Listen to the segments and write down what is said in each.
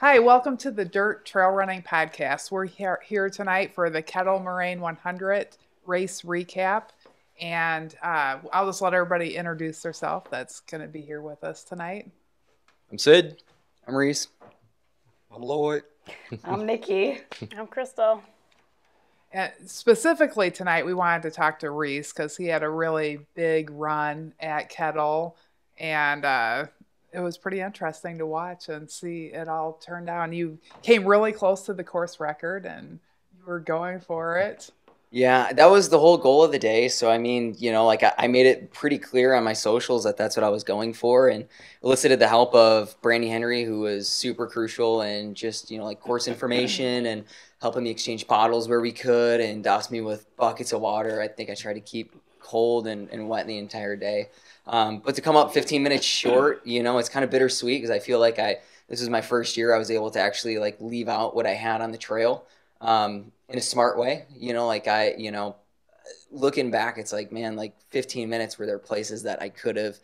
Hi, welcome to the Dirt Trail Running Podcast. We're here, here tonight for the Kettle Moraine 100 race recap. And uh, I'll just let everybody introduce themselves that's going to be here with us tonight. I'm Sid. I'm Reese. I'm Lloyd. I'm Nikki. I'm Crystal. And specifically tonight, we wanted to talk to Reese because he had a really big run at Kettle, and uh, it was pretty interesting to watch and see it all turn out. You came really close to the course record, and you were going for it. Yeah, that was the whole goal of the day. So, I mean, you know, like I, I made it pretty clear on my socials that that's what I was going for and elicited the help of Brandy Henry, who was super crucial and just, you know, like course information and helping me exchange bottles where we could and doused me with buckets of water. I think I tried to keep cold and, and wet the entire day. Um, but to come up 15 minutes short, you know, it's kind of bittersweet because I feel like I, this is my first year I was able to actually like leave out what I had on the trail um, in a smart way. You know, like I, you know, looking back, it's like, man, like 15 minutes were there places that I could have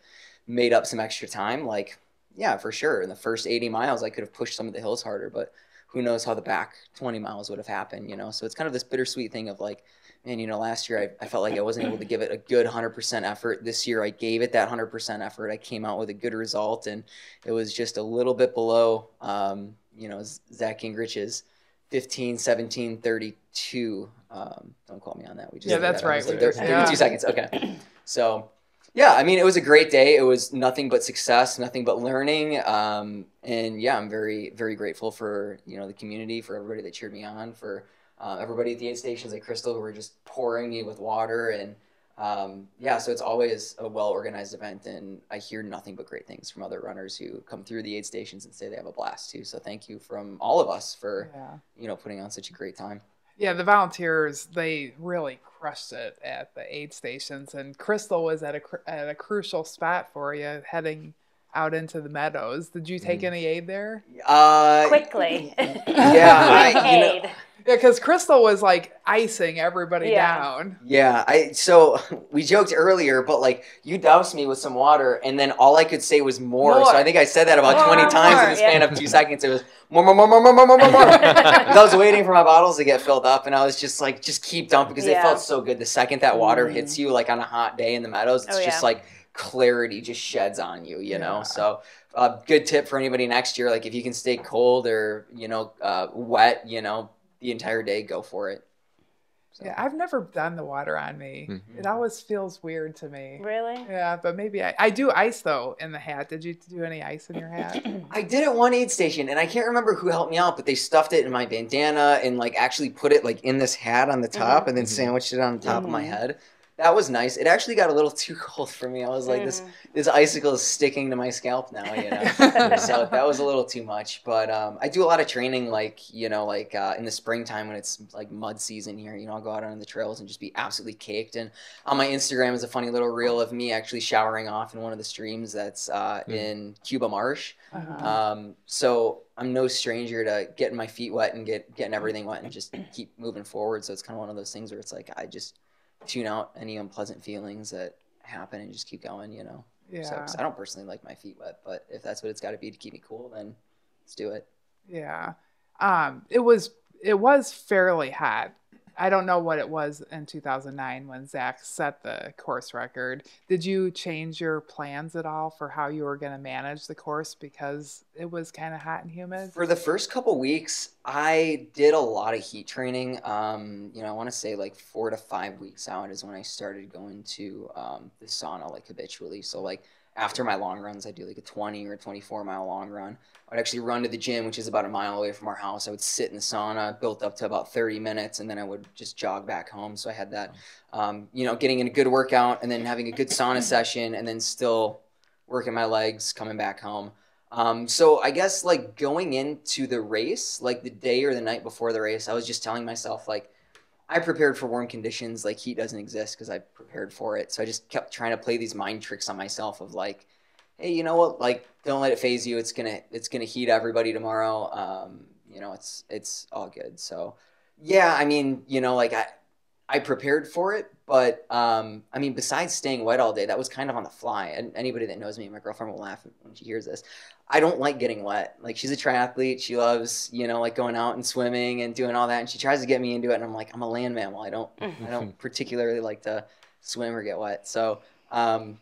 made up some extra time. Like, yeah, for sure. In the first 80 miles, I could have pushed some of the hills harder, but who knows how the back 20 miles would have happened, you know? So it's kind of this bittersweet thing of like, man, you know, last year I, I felt like I wasn't able to give it a good 100% effort. This year I gave it that 100% effort. I came out with a good result, and it was just a little bit below, um, you know, Zach Gingerich's 15, 17, 32. Um, don't call me on that. We just Yeah, that's that. Right. like thir- 32 yeah. seconds. Okay. So, yeah, I mean, it was a great day. It was nothing but success, nothing but learning. Um, and yeah, I'm very, very grateful for, you know, the community, for everybody that cheered me on, for uh, everybody at the aid stations like Crystal who were just pouring me with water. And um, yeah, so it's always a well organized event. And I hear nothing but great things from other runners who come through the aid stations and say they have a blast too. So thank you from all of us for, Yeah. you know, putting on such a great time. Yeah, the volunteers they really crushed it at the aid stations, and Crystal was at a at a crucial spot for you, heading out into the meadows. Did you take any aid there? Uh, Quickly. Yeah, I- you know- Aid. Yeah, because Crystal was like icing everybody Yeah. down. Yeah, I so we joked earlier, but like you doused me with some water, and then all I could say was more. More. So I think I said that about More, twenty times in more, the span yeah. of two seconds. It was more, more, more, more, more, more, more, more, more. 'Cause I was waiting for my bottles to get filled up, and I was just like, just keep dumping because it felt so good. The second that water Mm. hits you, like on a hot day in the meadows, it's Oh, just yeah. like clarity just sheds on you, you know. Yeah. So. Uh, good tip for anybody next year. Like if you can stay cold or you know uh, wet, you know the entire day, go for it. So. Yeah, I've never done the water on me. Mhm. It always feels weird to me. Really? Yeah, but maybe I, I do ice though in the hat. Did you do any ice in your hat? I did at one aid station, and I can't remember who helped me out, but they stuffed it in my bandana and like actually put it like in this hat on the top, and then Mhm. sandwiched it on the top of my Mhm. head. That was nice. It actually got a little too cold for me. I was like, this Mhm. this icicle is sticking to my scalp now, you know. so that was a little too much. But um, I do a lot of training, like you know, like uh, in the springtime when it's like mud season here. You know, I'll go out on the trails and just be absolutely caked. And on my Instagram is a funny little reel of me actually showering off in one of the streams that's uh, Mm. in Cuba Marsh. Uh-huh. Um, so I'm no stranger to getting my feet wet and get getting everything wet and just keep moving forward. So it's kind of one of those things where it's like I just tune out any unpleasant feelings that happen and just keep going, you know. yeah. So I don't personally like my feet wet, but if that's what it's got to be to keep me cool, then let's do it. Yeah. Um, it was it was fairly hot. I don't know what it was in 2009 when Zach set the course record. Did you change your plans at all for how you were going to manage the course because it was kind of hot and humid? For the first couple weeks, I did a lot of heat training. Um, you know, I want to say like four to five weeks out is when I started going to um, the sauna like habitually. So like after my long runs, I'd do like a 20 or 24 mile long run. I'd actually run to the gym, which is about a mile away from our house. I would sit in the sauna, built up to about 30 minutes, and then I would just jog back home. So I had that, um, you know, getting in a good workout and then having a good sauna session and then still working my legs coming back home. Um, so I guess like going into the race, like the day or the night before the race, I was just telling myself like I prepared for warm conditions. Like heat doesn't exist because I prepared for it. So I just kept trying to play these mind tricks on myself of like, hey, you know what? Like don't let it phase you. It's gonna it's gonna heat everybody tomorrow. Um, you know, it's it's all good. So yeah, I mean, you know, like I I prepared for it, but um, I mean, besides staying wet all day, that was kind of on the fly. And anybody that knows me, my girlfriend will laugh when she hears this. I don't like getting wet. Like she's a triathlete, she loves you know like going out and swimming and doing all that, and she tries to get me into it, and I'm like, I'm a land mammal. I don't I don't particularly like to swim or get wet. So um,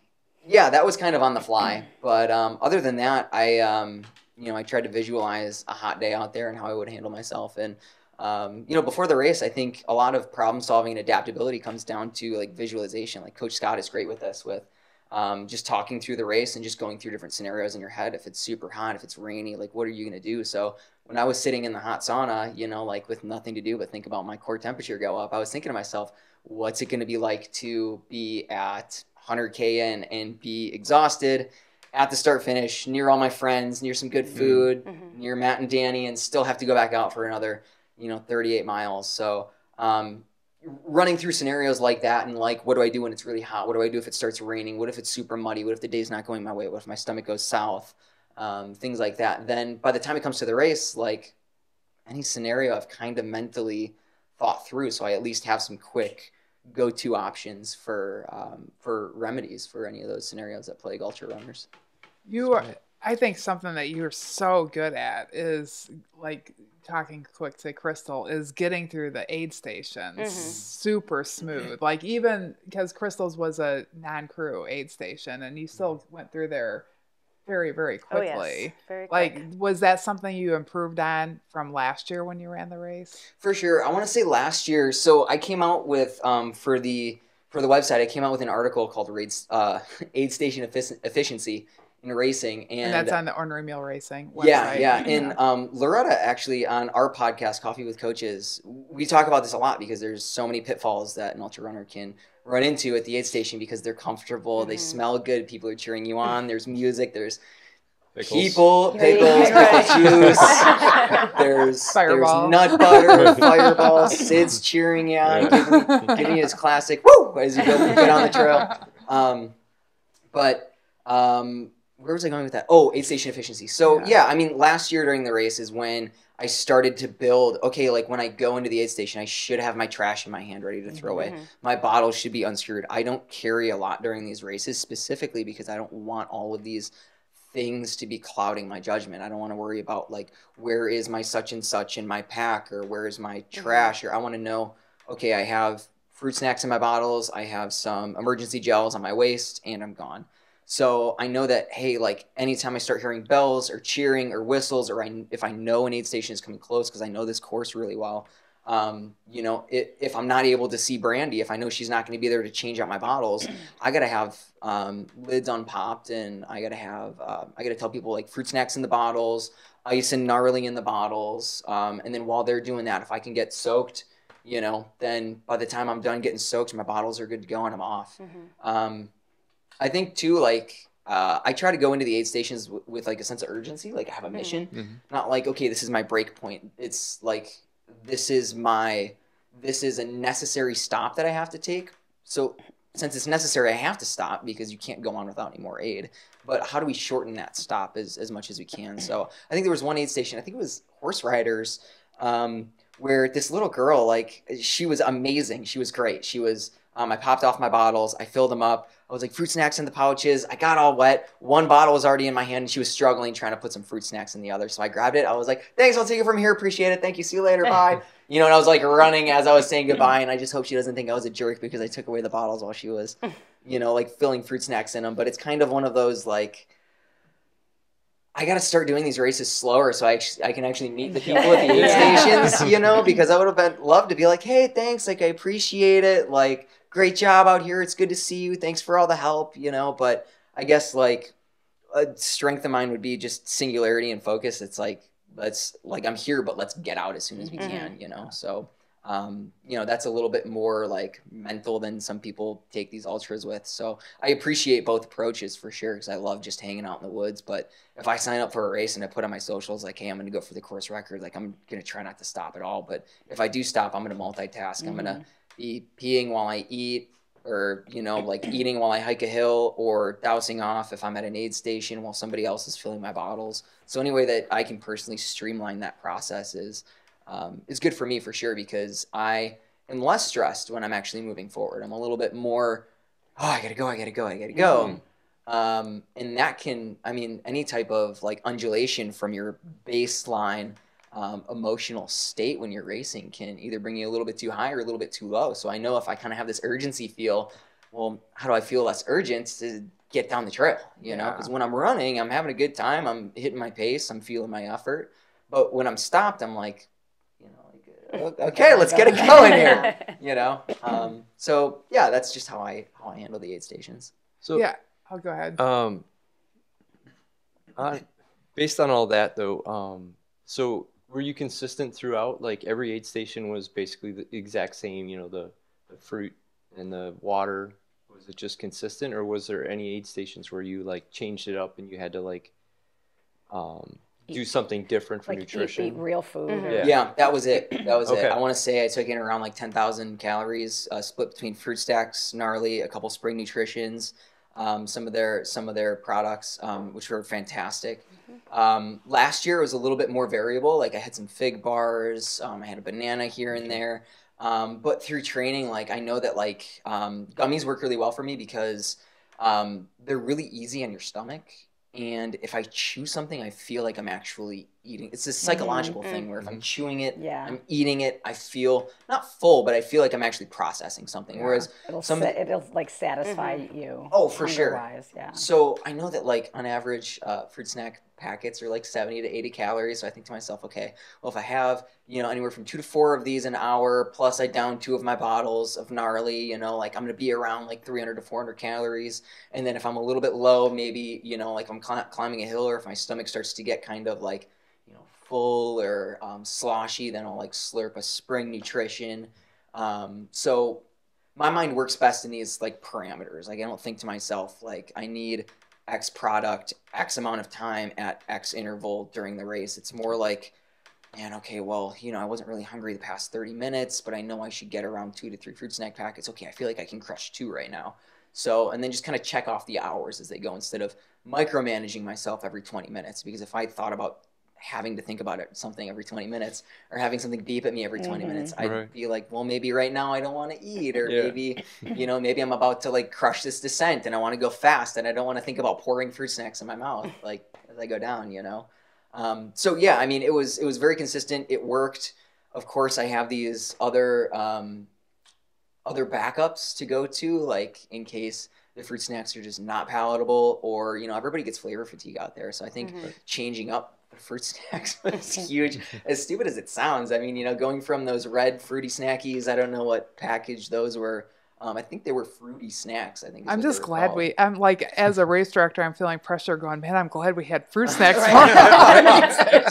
yeah, that was kind of on the fly. But um, other than that, I um, you know I tried to visualize a hot day out there and how I would handle myself and um, you know, before the race, I think a lot of problem solving and adaptability comes down to like visualization. Like Coach Scott is great with this, with um, just talking through the race and just going through different scenarios in your head. If it's super hot, if it's rainy, like what are you going to do? So when I was sitting in the hot sauna, you know, like with nothing to do but think about my core temperature go up, I was thinking to myself, what's it going to be like to be at 100K and, and be exhausted at the start finish, near all my friends, near some good mm-hmm. food, mm-hmm. near Matt and Danny, and still have to go back out for another you know 38 miles. So um, running through scenarios like that and like what do i do when it's really hot? What do i do if it starts raining? What if it's super muddy? What if the day's not going my way? What if my stomach goes south? Um, things like that. Then by the time it comes to the race like any scenario i've kind of mentally thought through so i at least have some quick go-to options for um, for remedies for any of those scenarios that plague ultra runners. You are i think something that you're so good at is like talking quick to Crystal is getting through the aid stations mm-hmm. super smooth. Like even because Crystal's was a non-crew aid station, and you still went through there very very quickly. Oh, yes. very quick. Like was that something you improved on from last year when you ran the race? For sure. I want to say last year. So I came out with um, for the for the website. I came out with an article called "Aid, uh, aid Station Efficiency," in racing, and, and, that's on the Ornery Mule Racing. Website. Yeah, yeah, and um, Loretta actually on our podcast, Coffee with Coaches, we talk about this a lot because there's so many pitfalls that an ultra runner can run into at the aid station because they're comfortable, mm-hmm. they smell good, people are cheering you on, there's music, there's Pickles. People, pickles, pickle juice. there's Fireball. there's nut butter, Fireball. Sid's cheering you on, giving, giving you his classic woo as you go get on the trail. Um, but um, where was I going with that? Oh, aid station efficiency. So yeah. yeah. I mean, last year during the race is when I started to build. Okay, like when I go into the aid station, I should have my trash in my hand ready to throw mm-hmm. away. My bottles should be unscrewed. I don't carry a lot during these races specifically because I don't want all of these things to be clouding my judgment. I don't want to worry about like where is my such and such in my pack or where is my mm-hmm. trash mm-hmm. or I want to know. Okay, I have fruit snacks in my bottles. I have some emergency gels on my waist, and I'm gone. So I know that hey, like anytime I start hearing bells or cheering or whistles, or I, if I know an aid station is coming close because I know this course really well, um, you know, it, if I'm not able to see Brandy, if I know she's not going to be there to change out my bottles, I gotta have um, lids unpopped, and I gotta have uh, I gotta tell people like fruit snacks in the bottles, ice and gnarly in the bottles, um, and then while they're doing that, if I can get soaked, you know, then by the time I'm done getting soaked, my bottles are good to go and I'm off. Mm-hmm. Um, I think too, like uh, I try to go into the aid stations w- with like a sense of urgency, like I have a mm-hmm. mission, mm-hmm. not like okay, this is my break point. It's like this is my this is a necessary stop that I have to take. So since it's necessary, I have to stop because you can't go on without any more aid. But how do we shorten that stop as, as much as we can? So I think there was one aid station. I think it was horse riders. Um, where this little girl, like, she was amazing. She was great. She was um, I popped off my bottles. I filled them up. I was like, fruit snacks in the pouches. I got all wet. One bottle was already in my hand, and she was struggling trying to put some fruit snacks in the other. So I grabbed it. I was like, thanks. I'll take it from here. Appreciate it. Thank you. See you later. Bye. you know, and I was like running as I was saying goodbye. And I just hope she doesn't think I was a jerk because I took away the bottles while she was, you know, like filling fruit snacks in them. But it's kind of one of those like, I got to start doing these races slower so I, I can actually meet the people at the aid yeah. stations, you know, because I would have been loved to be like, hey, thanks, like I appreciate it, like great job out here. It's good to see you. Thanks for all the help, you know. But I guess like a strength of mine would be just singularity and focus. It's like let's like I'm here, but let's get out as soon as we mm-hmm. can, you know. So um, you know that's a little bit more like mental than some people take these ultras with. So I appreciate both approaches for sure because I love just hanging out in the woods. But if I sign up for a race and I put on my socials like, hey, I'm going to go for the course record, like I'm going to try not to stop at all. But if I do stop, I'm going to multitask. Mm-hmm. I'm going to be peeing while I eat, or you know, like eating while I hike a hill, or dousing off if I'm at an aid station while somebody else is filling my bottles. So any way that I can personally streamline that process is um, is good for me for sure because I am less stressed when I'm actually moving forward. I'm a little bit more, oh, I gotta go, I gotta go, I gotta go. Mhm. Um, and that can, I mean, any type of like undulation from your baseline um, emotional state when you're racing can either bring you a little bit too high or a little bit too low. So I know if I kind of have this urgency feel, well, how do I feel less urgent to get down the trail? You know, because when I'm running, I'm having a good time, I'm hitting my pace, I'm feeling my effort. But when I'm stopped, I'm like, you know, like, uh, okay, let's get it going here. You know, um, so yeah, that's just how I how I handle the aid stations. So yeah. I'll go ahead. Um, uh, based on all that, though, um, so were you consistent throughout? Like every aid station was basically the exact same. You know, the the fruit and the water. Was it just consistent, or was there any aid stations where you like changed it up and you had to like um, do something different for like nutrition? eat real food. Mhm. Yeah. Yeah, that was it. That was Okay. it. I want to say I took in around like 10,000 calories, uh, split between fruit stacks, gnarly, a couple spring nutritions, um, some of their some of their products, um, which were fantastic. Um, last year it was a little bit more variable. Like I had some fig bars, um, I had a banana here and there. Um, but through training, like I know that like um, gummies work really well for me because um, they're really easy on your stomach. And if I chew something, I feel like I'm actually eating. It's this mm-hmm, psychological thing where if I'm mm-hmm. chewing it, Yeah. I'm eating it, I feel not full, but I feel like I'm actually processing something. Yeah. Whereas It'll Some- sa- it'll like satisfy mm-hmm. you. Oh, for sure. Yeah. So I know that like on average, uh, fruit snack packets are like 70 to 80 calories. So I think to myself, okay, well if I have you know anywhere from two to four of these an hour, plus I down two of my bottles of gnarly, you know, like I'm gonna be around like 300 to 400 calories. And then if I'm a little bit low, maybe you know like I'm cli- climbing a hill, or if my stomach starts to get kind of like you know full or um, sloshy, then I'll like slurp a spring nutrition. Um, so my mind works best in these like parameters. Like I don't think to myself like I need X product X amount of time at X interval during the race. It's more like, man, okay, well, you know, I wasn't really hungry the past 30 minutes, but I know I should get around two to three fruit snack packets. Okay, I feel like I can crush two right now. So, and then just kind of check off the hours as they go instead of micromanaging myself every 20 minutes. Because if I thought about having to think about it something every 20 minutes or having something beep at me every 20 Mhm. minutes i'd Right. be like well maybe right now i don't want to eat or Yeah. maybe you know maybe i'm about to like crush this descent and i want to go fast and i don't want to think about pouring fruit snacks in my mouth like as i go down you know um, so yeah i mean it was it was very consistent it worked of course i have these other um, other backups to go to like in case the fruit snacks are just not palatable or you know everybody gets flavor fatigue out there so i think Mhm. changing up fruit snacks was huge as stupid as it sounds i mean you know going from those red fruity snackies i don't know what package those were um, i think they were fruity snacks i think I'm just glad called. we. I'm like, as a race director, I'm feeling pressure. Going, man, I'm glad we had fruit snacks.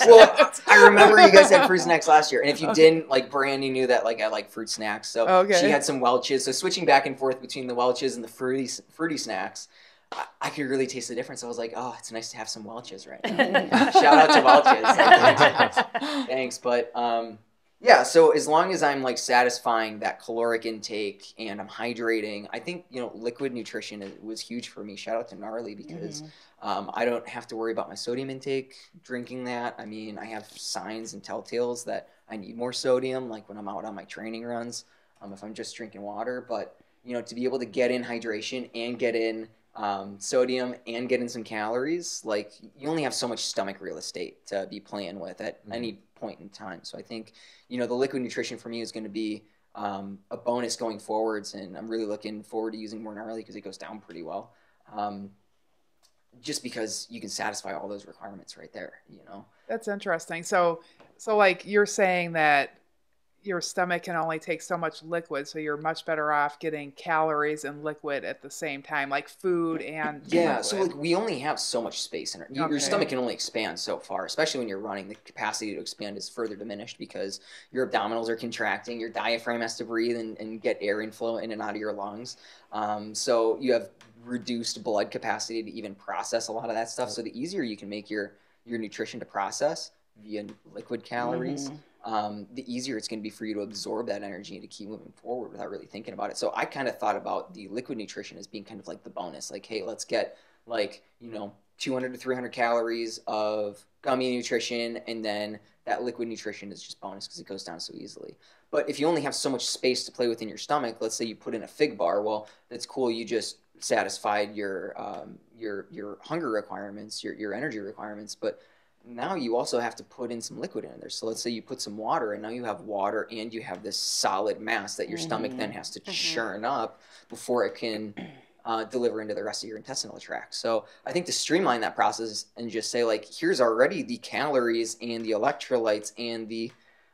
Well, I remember you guys had fruit snacks last year, and if you didn't, like Brandy knew that like I like fruit snacks, so Okay. she had some Welch's. So switching back and forth between the Welch's and the fruity fruity snacks, I, I could really taste the difference. I was like, oh, it's nice to have some Welch's right now. Shout out to Welch's. Thanks, but um, yeah. So as long as I'm like satisfying that caloric intake and I'm hydrating, I think you know liquid nutrition was huge for me. Shout out to Gnarly because um, I don't have to worry about my sodium intake drinking that. I mean, I have signs and telltales that I need more sodium, like when I'm out on my training runs, um, if I'm just drinking water. But, you know, to be able to get in hydration and get in um, sodium and get in some calories, like you only have so much stomach real estate to be playing with at Mhm. any point in time. So I think, you know, the liquid nutrition for me is going to be um, a bonus going forwards. And I'm really looking forward to using more gnarly because it goes down pretty well. Um, just because you can satisfy all those requirements right there, you know. That's interesting. So, so like you're saying that your stomach can only take so much liquid, so you're much better off getting calories and liquid at the same time, like food and Yeah, so like we only have so much space in our Your stomach can only expand so far, especially when you're running. The capacity to expand is further diminished because your abdominals are contracting, your diaphragm has to breathe and, and get air inflow in and out of your lungs. Um, so you have reduced blood capacity to even process a lot of that stuff. So the easier you can make your your nutrition to process via liquid calories, um, the easier it's going to be for you to absorb that energy and to keep moving forward without really thinking about it. So I kind of thought about the liquid nutrition as being kind of like the bonus. Like, hey, let's get like you know 200 to 300 calories of gummy nutrition, and then that liquid nutrition is just bonus because it goes down so easily. But if you only have so much space to play within your stomach, let's say you put in a fig bar, well, that's cool. You just satisfied your um, your your hunger requirements, your your energy requirements, but now you also have to put in some liquid in there. So let's say you put some water, and now you have water, and you have this solid mass that your stomach then has to churn up before it can uh, deliver into the rest of your intestinal tract. So I think to streamline that process and just say like, here's already the calories and the electrolytes and the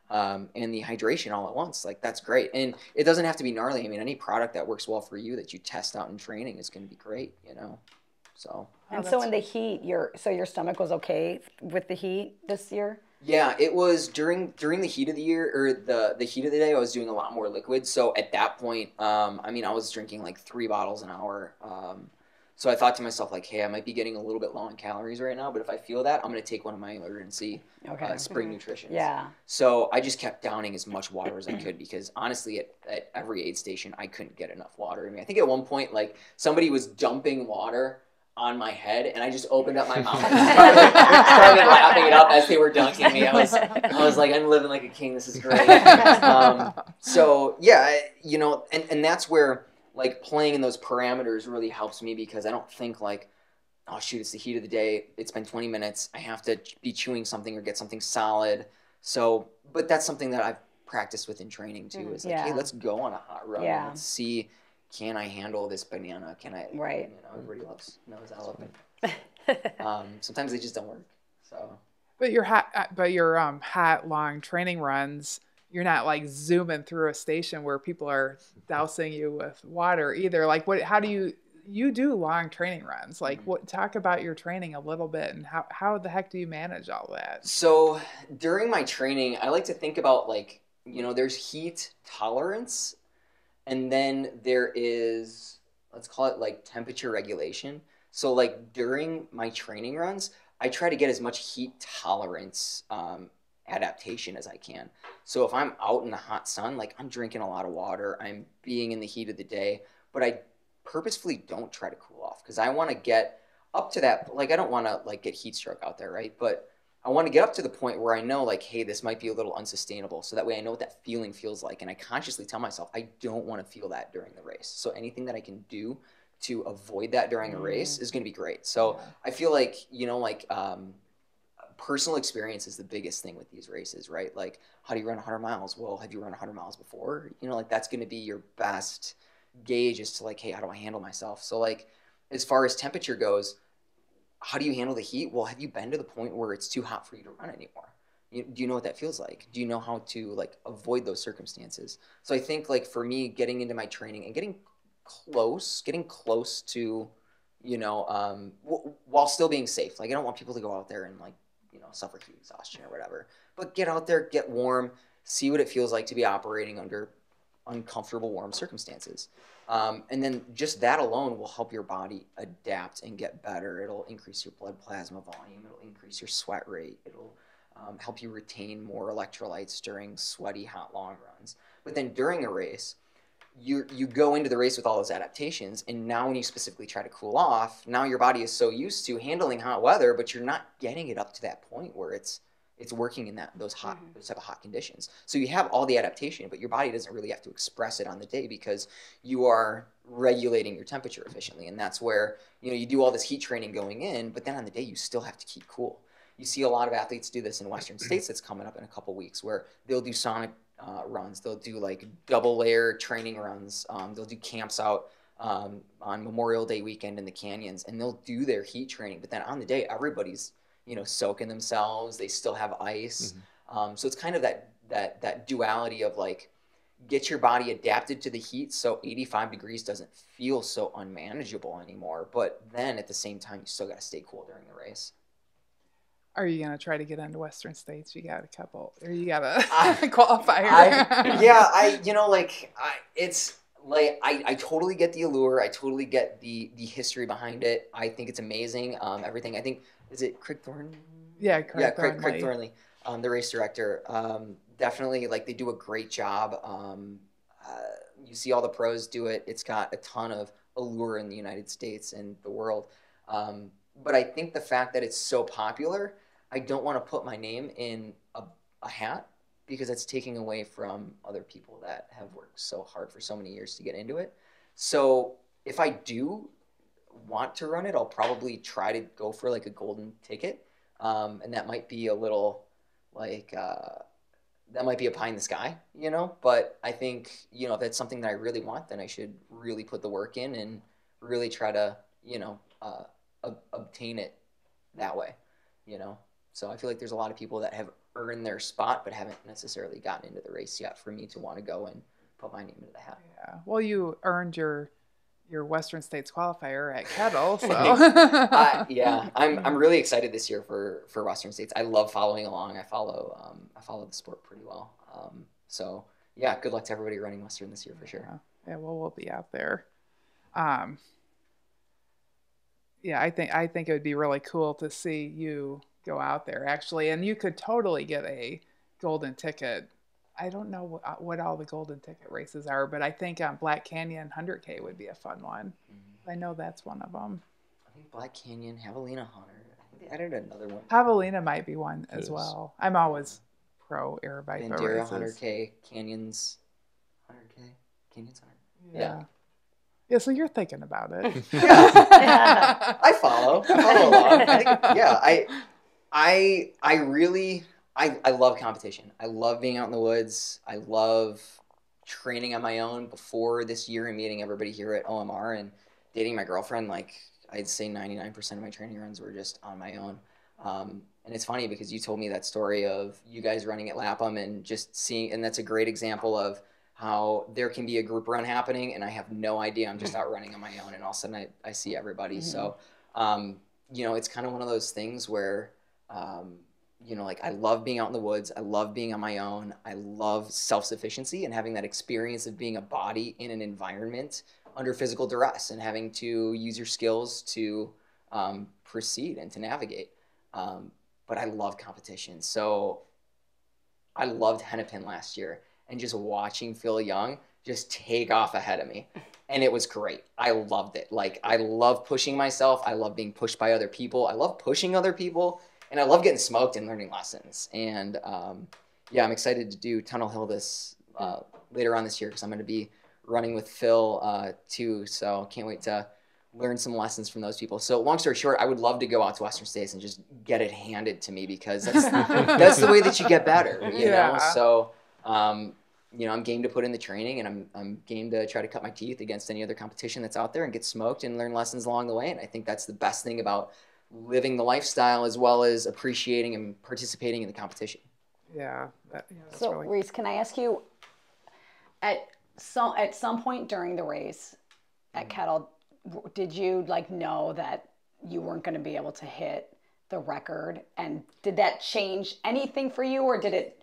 um, and the hydration all at once. Like that's great, and it doesn't have to be gnarly. I mean, any product that works well for you that you test out in training is going to be great. You know, so And Oh, so in the heat, your so your stomach was okay with the heat this year. Yeah, it was during during the heat of the year or the the heat of the day. I was doing a lot more liquid. So at that point, um, I mean, I was drinking like three bottles an hour. Um, so I thought to myself like, hey, I might be getting a little bit low on calories right now, but if I feel that, I'm gonna take one of my emergency Okay. uh, spring nutrition. Yeah. So I just kept downing as much water as I could because honestly, at, at every aid station, I couldn't get enough water. I mean, I think at one point, like somebody was dumping water on my head, and I just opened up my mouth and started, started lapping it up as they were dunking me. I was, I was like, I'm living like a king. This is great. Um, so yeah, I- you know, and and that's where like playing in those parameters really helps me because I don't think like, oh shoot, it's the heat of the day. It's been 20 minutes. I have to be chewing something or get something solid. So, but that's something that I've practiced with in training too. Is like, hey, let's go on a hot run. Yeah. Let's see, can I handle this banana? Can I? Right. You know, everybody loves knows elephant. Um, sometimes they just don't work. So. But your hot, uh, but your um hot long training runs, you're not like zooming through a station where people are dousing you with water either. Like, what? How do you? You do long training runs. Like, what? Talk about your training a little bit and how how the heck do you manage all that? So during my training, I like to think about like, you know, there's heat tolerance, and then there is, let's call it like temperature regulation. So, like, during my training runs, I try to get as much heat tolerance um, adaptation as I can. So, if I'm out in the hot sun, like, I'm drinking a lot of water, I'm being in the heat of the day, but I purposefully don't try to cool off because I want to get up to that. Like, I don't want to like get heat stroke out there, right? But I want to get up to the point where I know, like, hey, this might be a little unsustainable. So that way I know what that feeling feels like. And I consciously tell myself, I don't want to feel that during the race. So anything that I can do to avoid that during a race is going to be great. So I feel like, you know, like, um, personal experience is the biggest thing with these races, right? Like, how do you run 100 miles? Well, have you run 100 miles before? You know, like, that's going to be your best gauge as to, like, hey, how do I handle myself? So, like, as far as temperature goes, how do you handle the heat? Well, have you been to the point where it's too hot for you to run anymore? You, do you know what that feels like? Do you know how to like avoid those circumstances? So I think like for me, getting into my training and getting close, getting close to, you know, um, while still being safe. Like I don't want people to go out there and like, you know, suffer heat exhaustion or whatever. But get out there, get warm, see what it feels like to be operating under uncomfortable warm circumstances. Um, and then just that alone will help your body adapt and get better. It'll increase your blood plasma volume. It'll increase your sweat rate. It'll um, help you retain more electrolytes during sweaty, hot, long runs. But then during a race, you you go into the race with all those adaptations, and now when you specifically try to cool off, now your body is so used to handling hot weather, but you're not getting it up to that point where it's it's working in that those hot those type of hot conditions. So you have all the adaptation, but your body doesn't really have to express it on the day because you are regulating your temperature efficiently, and that's where you know you do all this heat training going in, but then on the day you still have to keep cool. You see a lot of athletes do this in Western states. That's coming up in a couple weeks where they'll do sonic uh, runs. They'll do like double layer training runs. Um, they'll do camps out um, on Memorial Day weekend in the canyons, and they'll do their heat training. But then on the day, everybody's you know soaking themselves. They still have ice, um, so it's kind of that that that duality of like get your body adapted to the heat so 85 degrees doesn't feel so unmanageable anymore. But then at the same time, you still got to stay cool during the race. Are you gonna try to get into Western states? You got a couple, or you got a I- qualifier? I, yeah, I you know like I, it's like I, I totally get the allure. I totally get the the history behind it. I think it's amazing. Um, everything. I think is it Craig Thorne? yeah, yeah, Craig Craig, Craig Thornley. Thornley, um, the race director. Um, definitely, like they do a great job. Um, uh, you see all the pros do it. It's got a ton of allure in the United States and the world. Um, but I think the fact that it's so popular, I don't want to put my name in a, a hat because it's taking away from other people that have worked so hard for so many years to get into it. So if I do want to run it, I'll probably try to go for like a golden ticket, um, and that might be a little like uh, that might be a pie in the sky, you know. But I think you know if that's something that I really want, then I should really put the work in and really try to you know uh, ob- obtain it that way, you know. So I feel like there's a lot of people that have earned their spot but haven't necessarily gotten into the race yet for me to want to go and put my name into the hat. Yeah. Well, you earned your your Western States qualifier at Kettle, so uh, yeah, I'm I'm really excited this year for for Western States. I love following along. I follow um, I follow the sport pretty well. Um, so yeah, good luck to everybody running Western this year for sure. Yeah, well, we'll be out there. Um, yeah, I think I think it would be really cool to see you go out there actually, and you could totally get a golden ticket. I don't know what, uh, what all the golden ticket races are, but I think um, Black Canyon 100K would be a fun one. I know that's one of them. I think Black Canyon, Javelina Hunter. I think they added another one. Javelina might be one as is. well. I'm always pro Aravaipa Bandera races. 100K, Canyons 100K, Canyons 100. Yeah. yeah. so you're thinking about it. Yeah. I follow. I follow along. I think, yeah, I, I, I really, I, I love competition. I love being out in the woods. I love training on my own before this year and meeting everybody here at OMR and dating my girlfriend. Like I'd say 99% of my training runs were just on my own. Um, and it's funny because you told me that story of you guys running at Lapham and just seeing, and that's a great example of how there can be a group run happening and I have no idea. I'm just out running on my own and all of a sudden I, I see everybody. So, um, you know, it's kind of one of those things where, um, you know, like I love being out in the woods. I love being on my own. I love self sufficiency and having that experience of being a body in an environment under physical duress and having to use your skills to um, proceed and to navigate. Um, but I love competition. So I loved Hennepin last year and just watching Phil Young just take off ahead of me. And it was great. I loved it. Like, I love pushing myself. I love being pushed by other people. I love pushing other people. And I love getting smoked and learning lessons. And um, yeah, I'm excited to do Tunnel Hill this uh, later on this year because I'm going to be running with Phil uh, too. So can't wait to learn some lessons from those people. So long story short, I would love to go out to Western States and just get it handed to me because that's that's the way that you get better, you Yeah. know. So um, you know, I'm game to put in the training and I'm I'm game to try to cut my teeth against any other competition that's out there and get smoked and learn lessons along the way. And I think that's the best thing about living the lifestyle as well as appreciating and participating in the competition. yeah, that, yeah that's So, really Reese, can I ask you, at some at some point during the race Mm-hmm. at Kettle, did you like know that you weren't going to be able to hit the record, and did that change anything for you, or did it,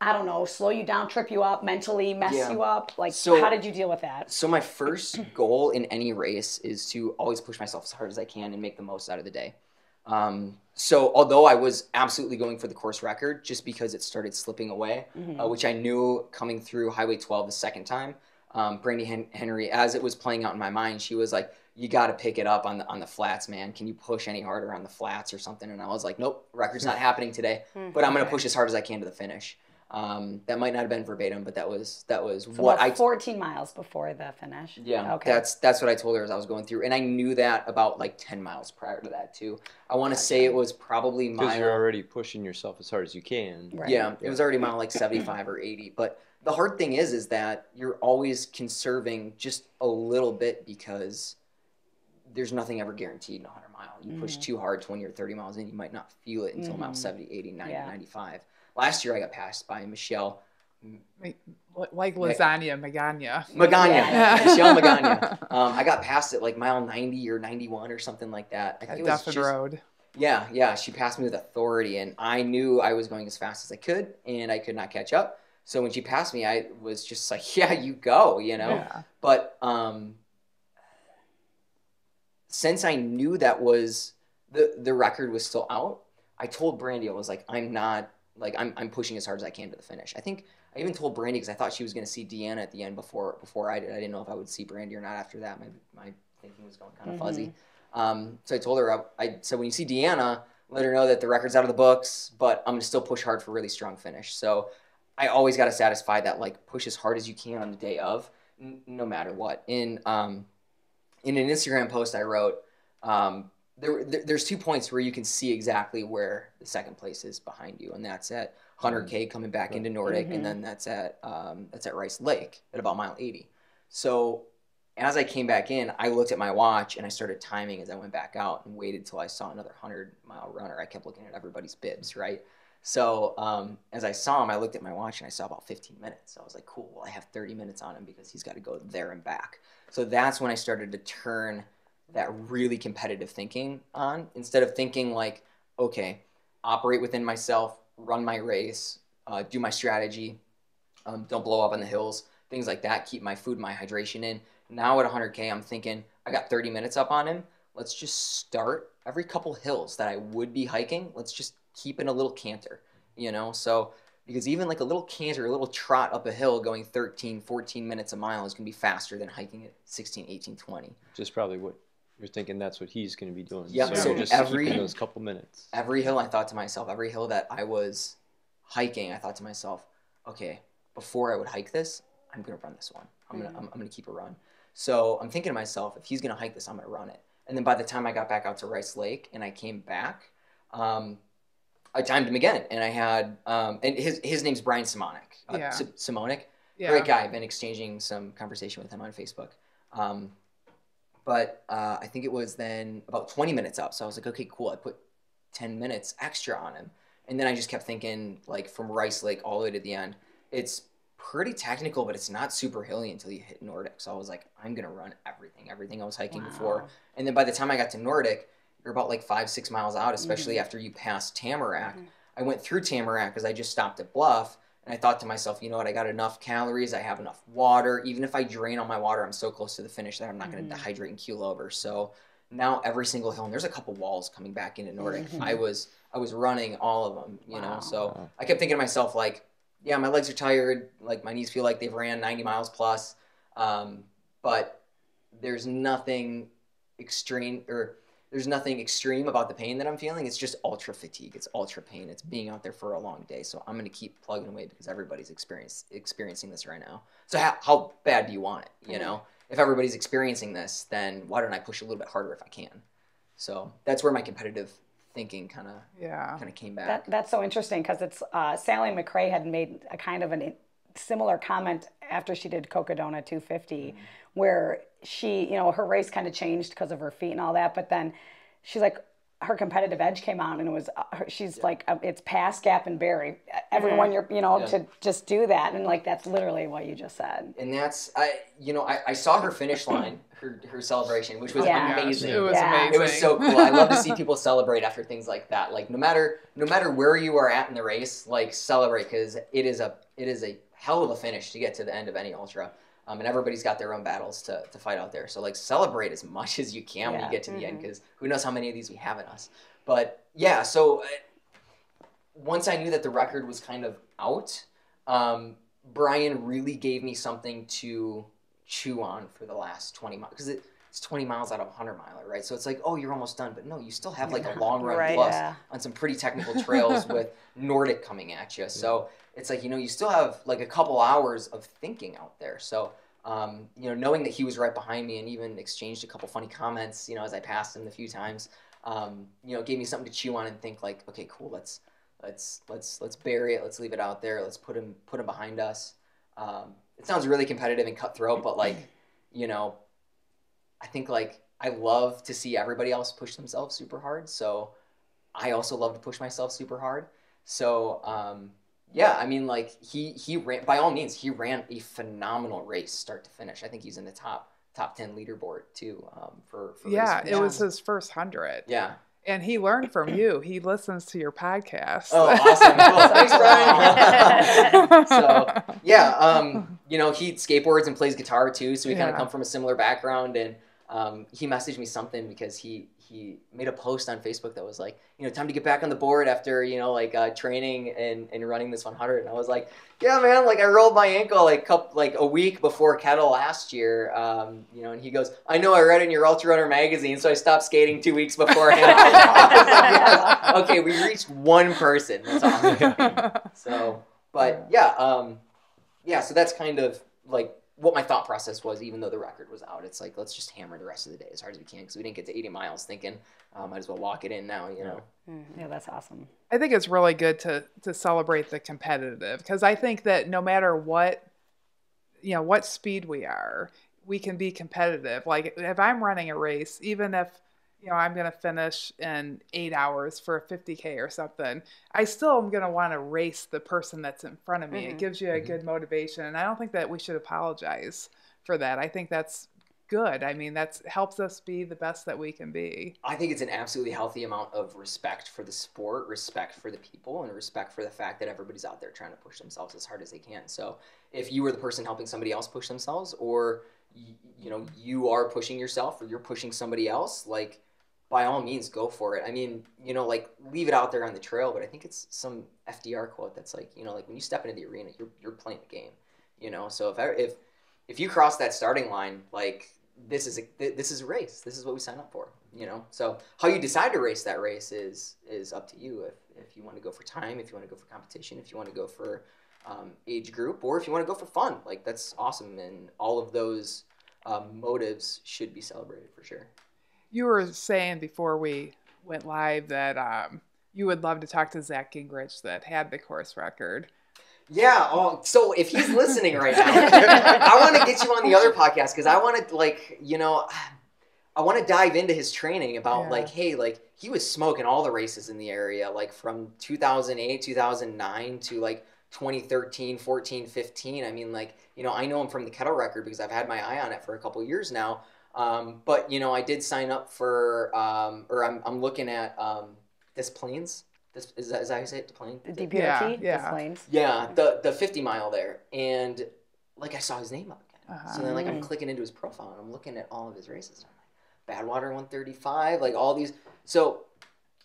I don't know, slow you down, trip you up, mentally mess Yeah. you up? Like, So- how did you deal with that? So my first goal in any race is to always push myself as hard as I can and make the most out of the day. Um, so although I was absolutely going for the course record, just because it started slipping away, uh, which I knew coming through Highway 12 the second time, um, Brandy Hen- Henry, as it was playing out in my mind, she was like, "You got to pick it up on the on the flats, man. Can you push any harder on the flats or something?" And I was like, "Nope, record's not happening today, but I'm gonna push as hard as I can to the finish." Um, that might not have been verbatim, but that was that was So what about I 14 miles before the finish. yeah, Okay. that's that's what I told her as I was going through, and I knew that about like ten miles prior to that too. I want to say it was probably mile. Because you're already pushing yourself as hard as you can. Right. Yeah, it was already mile like seventy-five or eighty. But the hard thing is, is that you're always conserving just a little bit because there's nothing ever guaranteed in a hundred mile. You push too hard to when you're thirty miles in, you might not feel it until mile 70, 80, 90, Yeah. 95. Last year I got passed by Michelle like lasagna, magana. Magana, Yeah. Michelle Magana. Um, I got past it like mile 90 or 91 or something like that. I think At it was Duffin just- Road. Yeah, yeah. She passed me with authority, and I knew I was going as fast as I could, and I could not catch up. So when she passed me, I was just like, "Yeah, you go," you know. Yeah. But um, since I knew that was the the record was still out, I told Brandy I was like, "I'm not like I'm I'm pushing as hard as I can to the finish." I think I even told Brandy because I thought she was going to see Deanna at the end before before I did. I didn't know if I would see Brandy or not after that. My my thinking was going kind of fuzzy. Um, so I told her, I, I said, when you see Deanna, let her know that the record's out of the books, but I'm gonna still push hard for a really strong finish. So I always got to satisfy that, like push as hard as you can on the day of, n- no matter what. In um, in an Instagram post I wrote, um, there, there, there's two points where you can see exactly where the second place is behind you, and that's at 100k coming back into Nordic, and then that's at um, that's at Rice Lake at about mile 80. So as I came back in, I looked at my watch and I started timing as I went back out and waited till I saw another 100 mile runner. I kept looking at everybody's bibs, right? So um, as I saw him, I looked at my watch and I saw about 15 minutes. So I was like, cool, well, I have 30 minutes on him because he's got to go there and back. So that's when I started to turn that really competitive thinking on instead of thinking like, okay, operate within myself, run my race, uh, do my strategy, um, don't blow up on the hills, things like that, keep my food, my hydration in. Now at 100K, I'm thinking, I got 30 minutes up on him. Let's just start every couple hills that I would be hiking. Let's just keep in a little canter, you know? So, because even like a little canter, a little trot up a hill going 13, 14 minutes a mile is going to be faster than hiking at 16, 18, 20. Just probably what you're thinking. That's what he's going to be doing. Yep, so just every- those couple minutes. every hill I thought to myself, every hill that I was hiking, I thought to myself, okay, before I would hike this, I'm gonna run this one. I'm gonna I'm, I'm gonna keep a run. So I'm thinking to myself, if he's gonna hike this, I'm gonna run it. And then by the time I got back out to Rice Lake and I came back, um, I timed him again, and I had um, and his his name's Brian Simonik. Uh, Yeah. S- Simonik, Yeah. great guy. I've been exchanging some conversation with him on Facebook. Um, but uh, I think it was then about 20 minutes up. So I was like, okay, cool. I put 10 minutes extra on him. And then I just kept thinking, like, from Rice Lake all the way to the end, it's pretty technical, but it's not super hilly until you hit Nordic. So I was like, I'm going to run everything, everything I was hiking before. And then by the time I got to Nordic, you're about like five, six miles out, especially after you pass Tamarack. I went through Tamarack because I just stopped at Bluff. And I thought to myself, you know what? I got enough calories. I have enough water. Even if I drain all my water, I'm so close to the finish that I'm not going to dehydrate and keel over. So now every single hill, and there's a couple walls coming back into Nordic. I was I was running all of them, you know. So I kept thinking to myself, like, yeah, my legs are tired. Like my knees feel like they've ran 90 miles plus. Um, but there's nothing extreme or there's nothing extreme about the pain that I'm feeling. It's just ultra fatigue. It's ultra pain. It's being out there for a long day. So I'm gonna keep plugging away because everybody's experience, experiencing this right now. So how, how bad do you want it? You know, if everybody's experiencing this, then why don't I push a little bit harder if I can? So that's where my competitive thinking kind of Yeah. kind of came back. That, that's so interesting because it's uh, Sally McRae had made a kind of an similar comment after she did Cocodona 250, where she, you know, her race kind of changed because of her feet and all that. But then she's like, her competitive edge came out and it was, uh, her, she's like, uh, it's past Gap and Berry. Everyone, you're, you know, Yeah. to just do that. And like, that's literally what you just said. and that's I you know I, I saw her finish line her her celebration which was Yeah. Amazing It was Yeah. amazing. it was so cool I love to see people celebrate after things like that like no matter no matter where you are at in the race like celebrate because it is a it is a hell of a finish to get to the end of any ultra um, and everybody's got their own battles to, to fight out there. So like celebrate as much as you can when you get to the end because who knows how many of these we have in us. But yeah so uh, once I knew that the record was kind of out, um, Brian really gave me something to chew on for the last 20 months because it, it's 20 miles out of a 100 miler, right? So it's like, oh, you're almost done, but no, you still have like a long run Right, plus yeah. on some pretty technical trails with Nordic coming at you. So it's like, you know, you still have like a couple hours of thinking out there. So, um, you know, knowing that he was right behind me and even exchanged a couple funny comments, you know, as I passed him a few times, um, you know, gave me something to chew on and think like, okay, cool, let's let's let's let's bury it let's leave it out there let's put him put him behind us um, it sounds really competitive and cutthroat but like you know i think like i love to see everybody else push themselves super hard so i also love to push myself super hard so um, yeah i mean like he he ran by all means he ran a phenomenal race start to finish i think he's in the top top 10 leaderboard too um, for, for Yeah, race it was his first hundred. yeah And he learned from you. He listens to your podcast. oh awesome cool. thanks brian so yeah, um, you know, he skateboards and plays guitar too, so we kind of come from a similar background. And um, he messaged me something because he he made a post on Facebook that was like, you know, time to get back on the board after you know like uh, training and, and running this 100. And I was like, yeah, man, like I rolled my ankle like couple, like a week before Kettle last year. Um, you know, and he goes, I know I read in your Ultra Runner magazine, so I stopped skating two weeks beforehand. Yes. Okay, we reached one person. That's awesome. So, but yeah, um, yeah. So that's kind of like what my thought process was, even though the record was out. It's like let's just hammer the rest of the day as hard as we can because we didn't get to 80 miles. Thinking um, might as well lock it in now. You know. Yeah, that's awesome. I think it's really good to to celebrate the competitive because I think that no matter what you know what speed we are, we can be competitive. Like if I'm running a race, even if you know I'm going to finish in 8 hours for a 50k or something, I still am going to want to race the person that's in front of me. It mm-hmm. gives you a mm-hmm. good motivation and I don't think that we should apologize for that. I think that's good. I mean, that's helps us be the best that we can be. I think it's an absolutely healthy amount of respect for the sport, respect for the people, and respect for the fact that everybody's out there trying to push themselves as hard as they can. So if you were the person helping somebody else push themselves, or y- you know you are pushing yourself, or you're pushing somebody else, like by all means go for it. I mean, you know, like leave it out there on the trail, but I think it's some FDR quote that's like, you know, like when you step into the arena, you're you're playing the game. You know, so if I, if if you cross that starting line, like this is a th- this is a race. This is what we sign up for. You know, so how you decide to race that race is is up to you. If if you want to go for time, if you want to go for competition, if you want to go for um, age group, or if you want to go for fun, like that's awesome. And all of those um, motives should be celebrated for sure. You were saying before we went live that um, you would love to talk to Zach Gingerich that had the course record. Yeah. Oh, so if he's listening right now, I want to get you on the other podcast because I want to like you know, I want to dive into his training about Yeah. like, hey, like he was smoking all the races in the area, like from 2008, 2009 to like 2013, 14, 15. I mean, like you know, I know him from the kettle record because I've had my eye on it for a couple years now. Um, but you know, I did sign up for, um, or I'm I'm looking at um, Des Plaines. This is that, is that how you say it? The plane. The DPRT, Yeah, the yeah. planes. Yeah, the the 50 mile there, and like I saw his name up again. Uh-huh. So then like I'm clicking into his profile and I'm looking at all of his races. And I'm like, Badwater 135, like all these. So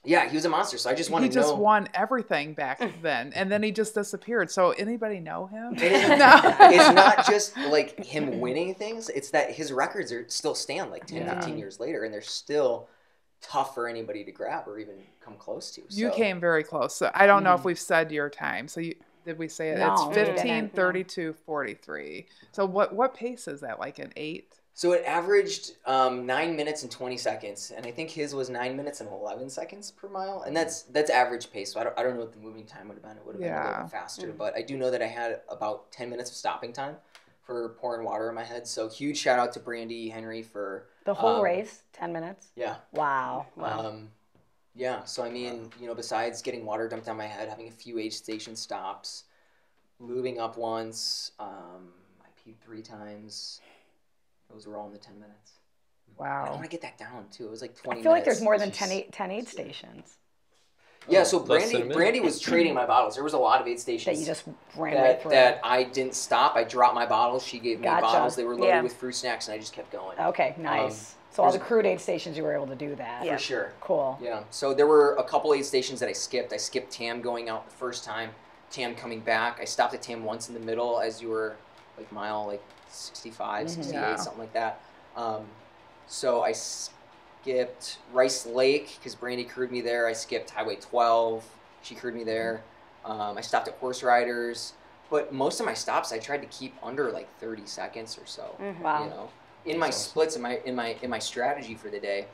yeah, he was a monster. So I just want He to just know. won everything back then, and then he just disappeared. So anybody know him? It isn't- no. it's not just like him winning things; it's that his records are still stand like 10, Yeah. 15 years later, and they're still tough for anybody to grab or even come close to. So. You came very close. So I don't know if Mhm. we've said your time. So you did we say it? No, it's we 15, 32, 43. So what what pace is that? Like an eight? So it averaged um, nine minutes and twenty seconds, and I think his was nine minutes and eleven seconds per mile, and that's that's average pace. So I don't, I don't know what the moving time would have been. It would have been a little bit faster, but I do know that I had about ten minutes of stopping time for pouring water in my head. So huge shout out to Brandy Henry for The whole Um, race, 10 minutes. yeah, Wow. Wow. um, yeah. So I mean, you know, besides getting water dumped on my head, having a few aid station stops, lubing up once, um, I peed three times. Those were all in the ten minutes. Wow. I Wow. want to get that down too. It was like 20 I twenty. feel like there's more than Jeez. 10 aid, 10 aid stations Yeah, so less than a Brandy. Brandy was trading my bottles. There was a lot of aid stations. that you just ran right through. that I didn't stop. I dropped my bottles. She gave me Gotcha. bottles. They were loaded Yeah. with fruit snacks, and I just kept going. okay, um, nice. so all the there's- crude aid stations, you were able to do that. For sure. Cool. Yeah. So there were a couple aid stations that I skipped. I skipped Tam going out the first time. Tam coming back. I stopped at Tam once in the middle as you were like mile like 65, Mhm. 68, Yeah. something like that. Um, so I skipped Rice Lake because Brandy crewed me there. I skipped Highway 12. She crewed me there. Um, I stopped at Horse Riders. But most of my stops, I tried to keep under like 30 seconds or so Wow. you know in my splits in my in my in my strategy for the day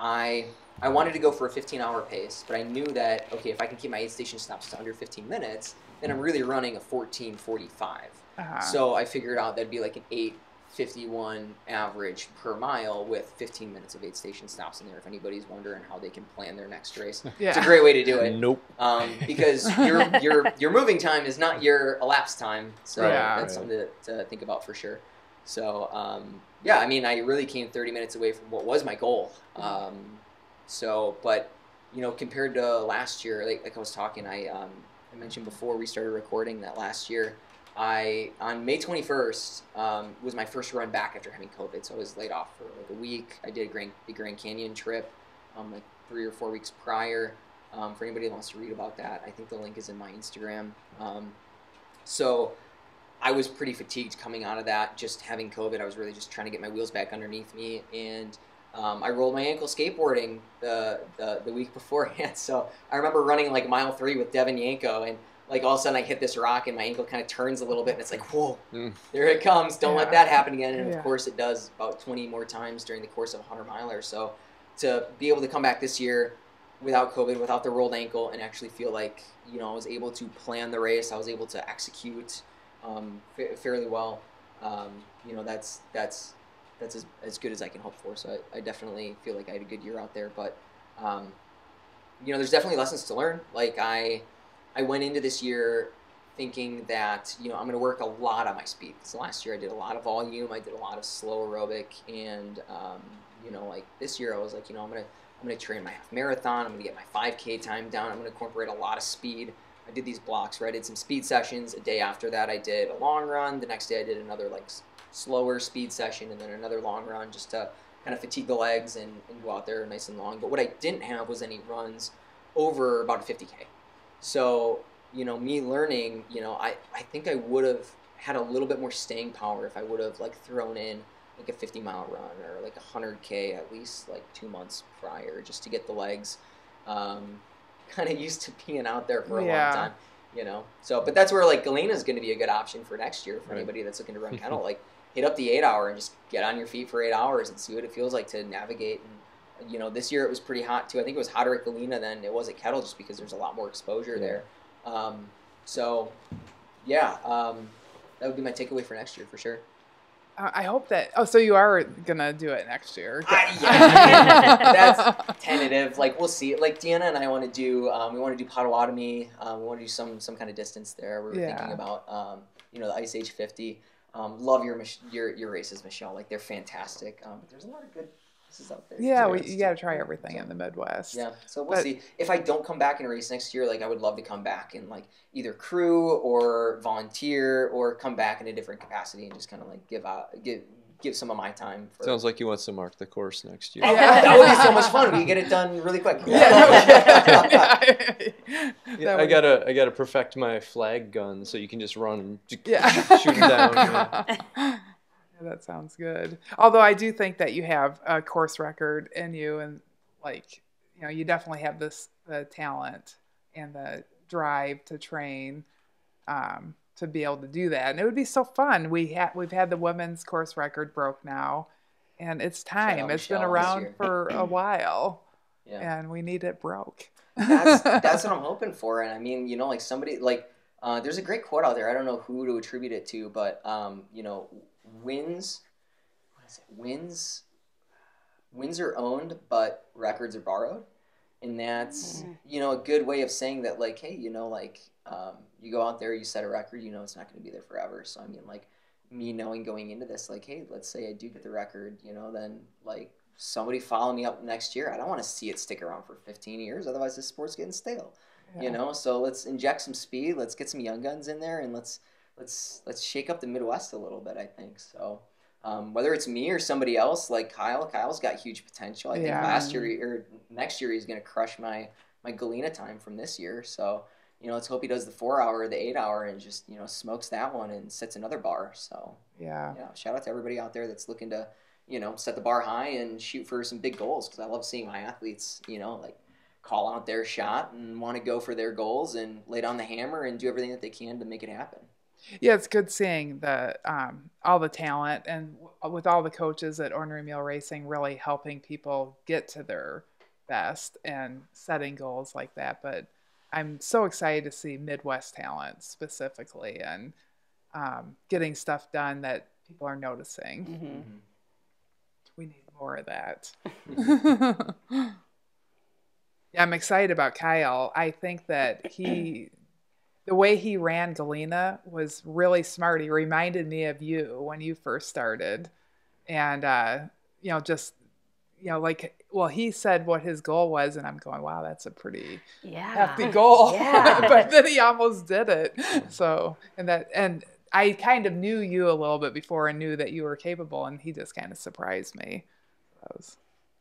i i wanted to go for a 15 hour pace but i knew that okay if i can keep my aid station stops to under 15 minutes then i'm really running a 1445 Uh-huh. so i figured out that'd be like an 851 average per mile with 15 minutes of aid station stops in there if anybody's wondering how they can plan their next race yeah. it's a great way to do it Nope. um, because your your your moving time is not your elapsed time. So Yeah. that's something to, to think about for sure. So um, yeah, I mean, I really came 30 minutes away from what was my goal. Um, so, but you know, compared to last year, like like I was talking, I um, I mentioned before we started recording that last year. I on May 21st um, was my first run back after having COVID, so I was laid off for like a week. I did a Grand, the Grand Canyon trip um, like three or four weeks prior. Um, for anybody that wants to read about that, I think the link is in my Instagram. Um, so I was pretty fatigued coming out of that, just having COVID. I was really just trying to get my wheels back underneath me, and um, I rolled my ankle skateboarding the, the the week beforehand. So I remember running like mile three with Devin Yanko, and like all of a sudden I hit this rock, and my ankle kind of turns a little bit, and it's like, whoa, Mm. there it comes! Don't let that happen again. And Yeah. of course, it does about 20 more times during the course of a 100 miler. So to be able to come back this year without COVID, without the rolled ankle, and actually feel like you know I was able to plan the race, I was able to execute um, fa- fairly well. Um, you know, that's that's that's as, as good as I can hope for. So I, I definitely feel like I had a good year out there. But um, you know, there's definitely lessons to learn. Like I I went into this year thinking that you know I'm going to work a lot on my speed. Because last year I did a lot of volume, I did a lot of slow aerobic, and um, you know, like this year I was like, you know, I'm gonna I'm gonna train my half marathon. I'm gonna get my 5K time down. I'm gonna incorporate a lot of speed. I did these blocks where I did some speed sessions. A day after that, I did a long run. The next day, I did another like slower speed session, and then another long run just to kind of fatigue the legs and, and go out there nice and long. But what I didn't have was any runs over about a 50k. So you know, me learning, you know, I I think I would have had a little bit more staying power if I would have like thrown in like a 50 mile run or like a 100k at least like two months prior just to get the legs um, kind of used to being out there for a Yeah. long time you know so but that's where like galena is going to be a good option for next year for Right. anybody that's looking to run kettle like hit up the eight hour and just get on your feet for eight hours and see what it feels like to navigate and you know this year it was pretty hot too i think it was hotter at galena than it was at kettle just because there's a lot more exposure there um, so yeah um, that would be my takeaway for next year for sure I I hope that. Oh, so you are gonna do it next year? I- yeah, that's tentative. Like we'll see. Like Deanna and I want to do. Um, we want to do Potawatomi. Um, we want to do some some kind of distance there. We were Yeah. thinking about um, you know the Ice Age 50. Um, love your your your races, Michelle. Like they're fantastic. Um, but there's a lot of good races out there. yeah, we, you got to try everything so- in the Midwest. yeah, so we'll But- see. If I don't come back and race next year, like I would love to come back and like either crew or volunteer or come back in a different capacity and just kind of like give out give give some of my time. For, Sounds like you want to mark the course next year. Oh, that, that would be so much fun. We get it done really quick. Yeah. Yeah, That I gotta I gotta perfect my flag gun so you can just run and just Yeah. shoot 'em down. That sounds good. Although I do think that you have a course record in you, and like you know, you definitely have this the talent and the drive to train um, to be able to do that. And it would be so fun. We had we've had the women's course record broke now, and it's time. It's been around for a while, Yeah. and we need it broke. that's that's what I'm hoping for. And I mean, you know, like somebody like uh, there's a great quote out there. I don't know who to attribute it to, but um, you know, wins. What is it? Wins. Wins are owned, but records are borrowed, and that's you know a good way of saying that. Like, hey, you know, like um, you go out there, you set a record, you know, it's not going to be there forever. So I mean, like me knowing going into this, like, hey, let's say I do get the record, you know, then like somebody follow me up next year. I don't want to see it stick around for 15 years. Otherwise, this sport's getting stale. Yeah. You know, so let's inject some speed. Let's get some young guns in there, and let's let's let's shake up the Midwest a little bit. I think so. Um, whether it's me or somebody else, like Kyle, Kyle's got huge potential. I think last year or next year he's going to crush my my Galena time from this year. So you know, let's hope he does the four hour, the eight hour, and just you know smokes that one and sets another bar. So yeah. yeah, shout out to everybody out there that's looking to, you know, set the bar high and shoot for some big goals because I love seeing my athletes, you know, like call out their shot and want to go for their goals and lay down the hammer and do everything that they can to make it happen. Yeah, it's good seeing the um, all the talent and w- with all the coaches at Ornery Mule Racing really helping people get to their best and setting goals like that. But I'm so excited to see Midwest talent specifically and um, getting stuff done that people are noticing. Mm-hmm. We need more of that. yeah, I'm excited about Kyle. I think that he, the way he ran Galena was really smart. He reminded me of you when you first started. And, uh, you know, just, you know, like, well, he said what his goal was, and I'm going, wow, that's a pretty Yeah. hefty goal. Yeah. but then he almost did it. So, and that, and I kind of knew you a little bit before and knew that you were capable, and he just kind of surprised me. That was,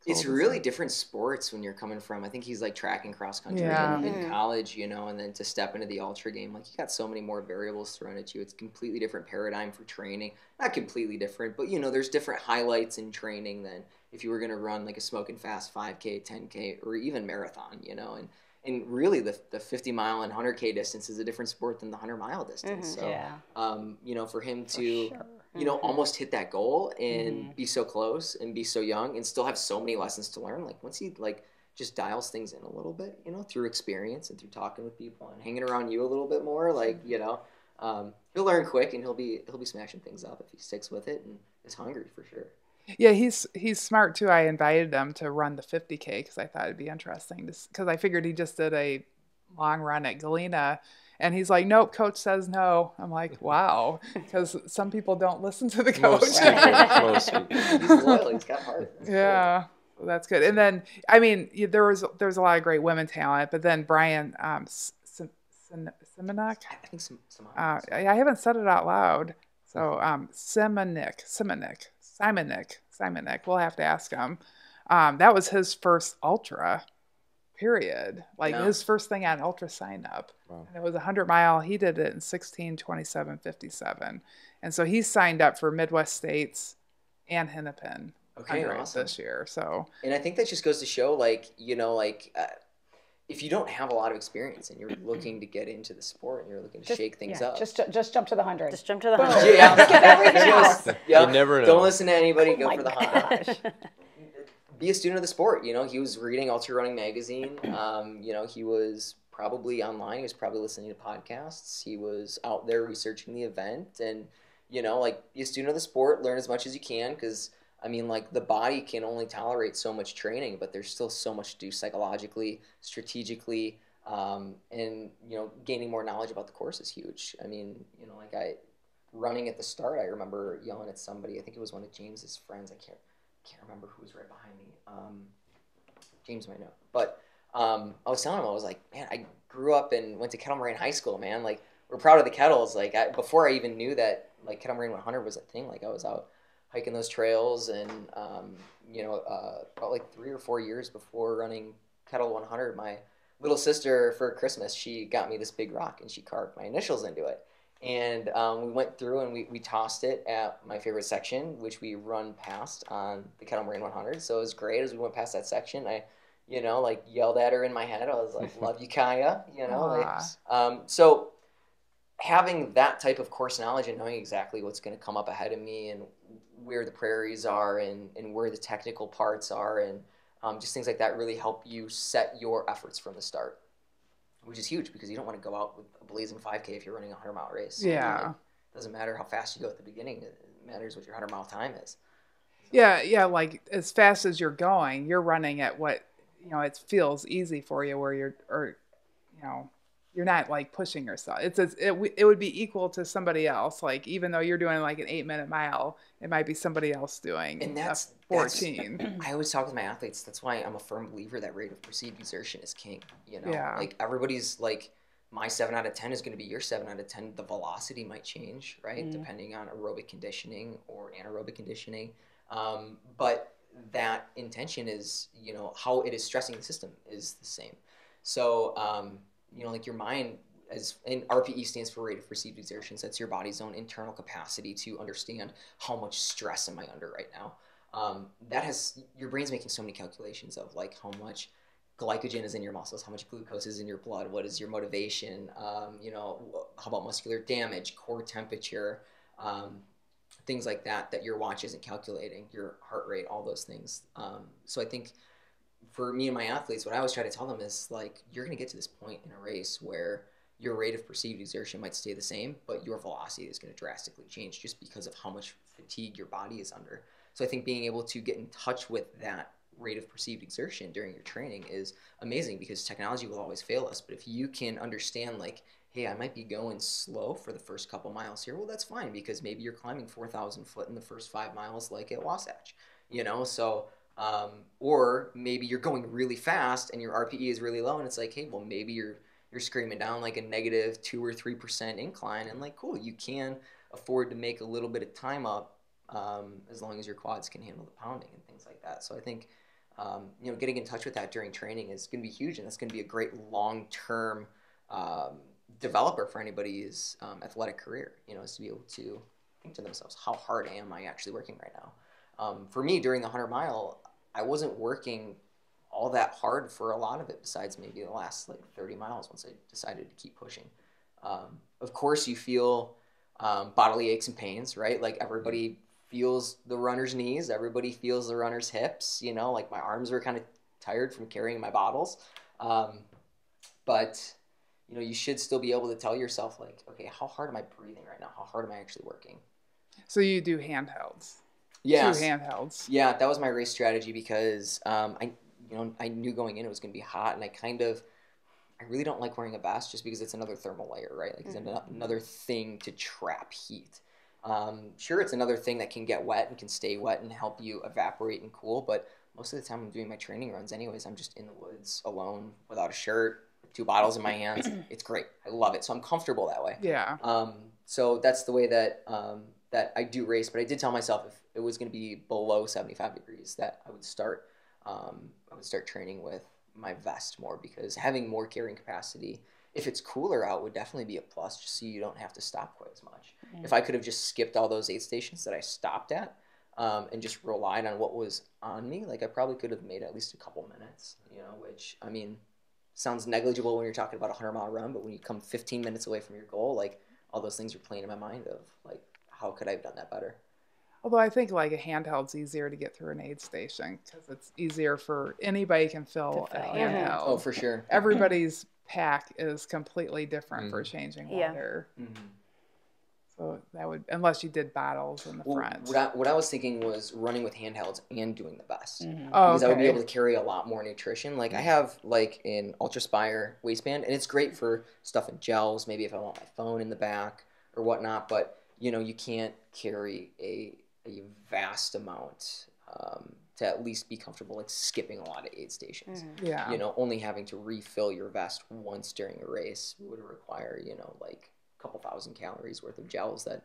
It's really see. different sports when you're coming from. I think he's like track and cross country Yeah. in, in Mhm. college, you know, and then to step into the ultra game, like you got so many more variables thrown at you. It's a completely different paradigm for training. Not completely different, but you know, there's different highlights in training than if you were going to run like a smoking fast 5K, 10K, or even marathon, you know, and and really the, the 50 mile and 100k distance is a different sport than the 100 mile distance. Mhm. So, yeah. um, you know, for him For to sure. You know, Mhm. almost hit that goal and Mhm. be so close and be so young and still have so many lessons to learn. Like once he like just dials things in a little bit, you know, through experience and through talking with people and hanging around you a little bit more, like, you know, um, he'll learn quick and he'll be he'll be smashing things up if he sticks with it and is hungry for sure. Yeah, he's he's smart too. I invited him to run the 50k because I thought it'd be interesting. Because I figured he just did a long run at Galena, and he's like, "Nope, coach says no." I'm like, "Wow," because some people don't listen to the coach. Most Right. most people. He's loyal, he's got heart. That's yeah, well, that's good. And then I mean, y- there was there's a lot of great women talent, but then Brian um, S- Sim- Sim- Simonek. I I think some some Uh, I I haven't said it out loud. So um, Simonik, Simonik, Simonik, Simonik. We'll have to ask him. Um, that was his first ultra, period. Like Yeah. his first thing on UltraSignup. Wow. And it was a 100 mile. He did it in 16, 27, 57. And so he signed up for Midwest States and Hennepin Okay, awesome. this year. So And I think that just goes to show, like, you know, like, uh, if you don't have a lot of experience and you're looking to get into the sport and you're looking to Just- shake things yeah, up, Just just jump to the hundred. Just jump to the hundred. Yeah. Skip everything Just- else. yeah. You never know. Don't listen to anybody. Oh Go for the hundred. Be a student of the sport. You know, he was reading Ultra Running magazine. Um, you know, he was probably online. He was probably listening to podcasts. He was out there researching the event, and you know, like be a student of the sport. Learn as much as you can, because I mean, like the body can only tolerate so much training, but there's still so much to do psychologically, strategically, um, and you know, gaining more knowledge about the course is huge. I mean, you know, like I running at the start, I remember yelling at somebody. I think it was one of James's friends. I can't can't remember who was right behind me. Um, James might know, but um, I was telling him I was like, man, I grew up and went to Kettle Moraine High School, man. Like we're proud of the kettles. Like I, before I even knew that like Kettle Moraine 100 was a thing. Like I was out hiking those trails and um, you know uh, about like three or four years before running Kettle 100, my little sister for Christmas she got me this big rock and she carved my initials into it. And um, we went through and we, we tossed it at my favorite section, which we run past on the Kettle Moraine 100. So it was great as we went past that section. I, you know, like yelled at her in my head. I was like, "Love you, Kaya." You know, like, um, so having that type of course knowledge and knowing exactly what's going to come up ahead of me and where the prairies are and, and where the technical parts are and um, just things like that really help you set your efforts from the start, which is huge because you don't want to go out with a blazing 5K if you're running a 100 mile race. You know, Yeah. like, doesn't matter how fast you go at the beginning, it matters what your 100 mile time is. Yeah, yeah, like as fast as you're going, you're running at what you know it feels easy for you, where you're or you know you're not like pushing yourself. It's as, it it would be equal to somebody else. Like even though you're doing like an eight minute mile, it might be somebody else doing And that's- that's- fourteen. I always talk with my athletes. That's why I'm a firm believer that rate of perceived exertion is king. You know, Yeah. like everybody's like, my seven out of ten is going to be your seven out of ten. The velocity might change, right, Mhm. depending on aerobic conditioning or anaerobic conditioning. Um, but that intention is, you know, how it is stressing the system is the same. So, um, you know, like your mind, as and RPE stands for rate of perceived exertions. That's your body's own internal capacity to understand how much stress am I under right now um, that has your brain's making so many calculations of like how much glycogen is in your muscles, how much glucose is in your blood, what is your motivation, um, you know, how about muscular damage, core temperature, um, things like that that your watch isn't calculating, your heart rate, all those things. Um, so I think for me and my athletes, what I always try to tell them is like you're going to get to this point in a race where your rate of perceived exertion might stay the same, but your velocity is going to drastically change just because of how much fatigue your body is under. So I think being able to get in touch with that rate of perceived exertion during your training is amazing because technology will always fail us. But if you can understand, like, hey, I might be going slow for the first couple miles here, well, that's fine because maybe you're climbing 4,000 foot in the first five miles, like at Wasatch, you know? So, um, or maybe you're going really fast and your RPE is really low, and it's like, hey, well, maybe you're you're screaming down like a negative two or three percent incline, and like, cool, you can afford to make a little bit of time up um, as long as your quads can handle the pounding and things like that. So I think um, you know, getting in touch with that during training is going to be huge, and that's going to be a great long term um, developer for anybody's um, athletic career. You know, is to be able to think to themselves, how hard am I actually working right now? Um, for me, during the hundred mile, I wasn't working all that hard for a lot of it. Besides maybe the last like thirty miles, once I decided to keep pushing. Um, of course, you feel um, bodily aches and pains, right? Like everybody feels the runner's knees, everybody feels the runner's hips. You know, like my arms were kind of tired from carrying my bottles, um, but you know, you should still be able to tell yourself like, okay, how hard am I breathing right now? How hard am I actually working? So you do handhelds. Yeah, Two handhelds. Yeah, that was my race strategy because um, I, you know, I knew going in it was going to be hot, and I kind of, I really don't like wearing a vest just because it's another thermal layer, right? Like it's ano- another thing to trap heat. Um, sure, it's another thing that can get wet and can stay wet and help you evaporate and cool, but most of the time I'm doing my training runs anyways. I'm just in the woods alone without a shirt, two bottles in my hands. It's great. I love it. So I'm comfortable that way. Yeah. Um, so that's the way that um, that I do race. But I did tell myself if it was going to be below 75 degrees, that I would start um, I would start training with my vest more because having more carrying capacity, if it's cooler out, would definitely be a plus. Just so you don't have to stop quite as much. If I could have just skipped all those aid stations that I stopped at. Um, and just relied on what was on me, like I probably could have made at least a couple minutes, you know, which I mean, sounds negligible when you're talking about a 100 mile run, but when you come 15 minutes away from your goal, like all those things are playing in my mind of like, how could I have done that better? Although I think like a handheld's easier to get through an aid station because it's easier for anybody can fill To a handheld. yeah. Oh, for sure. Everybody's pack is completely different for mm-hmm. changing Yeah. water. Mhm. So that would unless you did bottles in the Well, front. what, I, what I was thinking was running with handhelds and doing the best. Mm-hmm. oh, because I would be able to carry a lot more nutrition. Like I mm-hmm. have like an Ultraspire waistband, and it's great for stuff in gels. Maybe if I want my phone in the back or whatnot, but you know you can't carry a a vast amount um, to at least be comfortable like skipping a lot of aid stations. yeah. You know, only having to refill your vest once during a race would require you know like a couple thousand calories worth of gels that